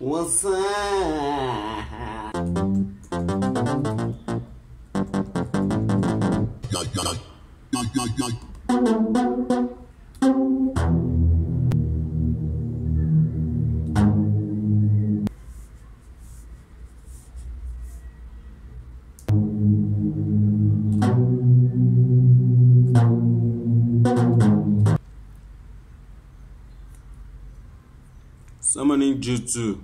What's up? Summoning Jutsu.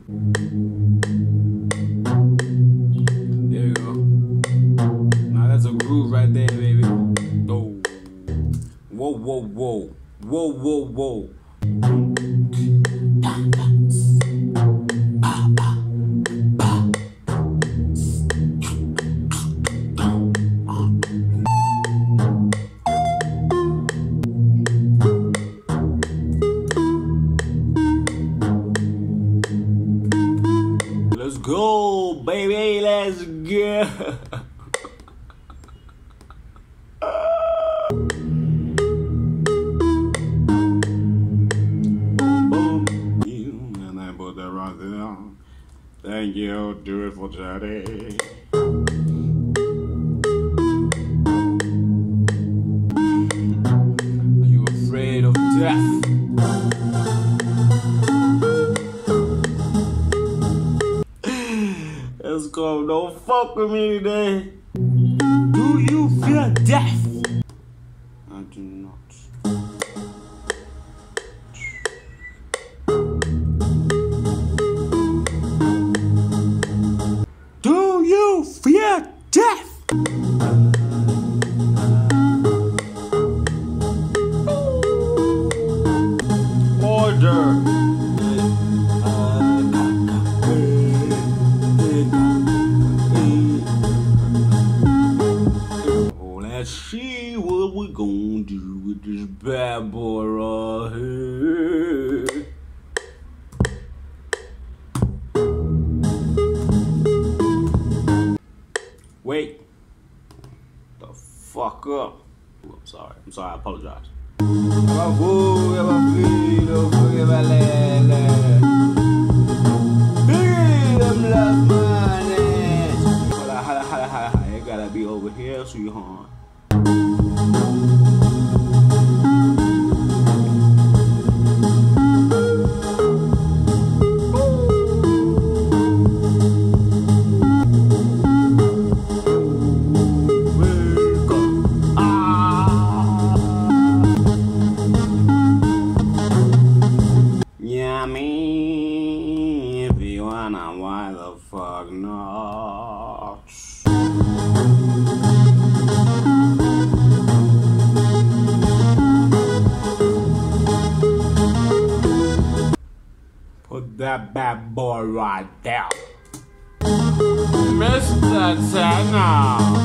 There you go. Now that's a groove right there, baby. Oh. Whoa, whoa, whoa. Whoa, whoa, whoa. Go, baby. Let's go. Boom. You and I put that right there. Thank you. Do it for charity. Are you afraid of death? Let's. Don't fuck with me today. Do you feel death? Wait. The fuck up. Ooh, I'm sorry. I'm sorry. I apologize. me if you wanna, why the fuck not? Put that bad boy right there. Mr. Tanner.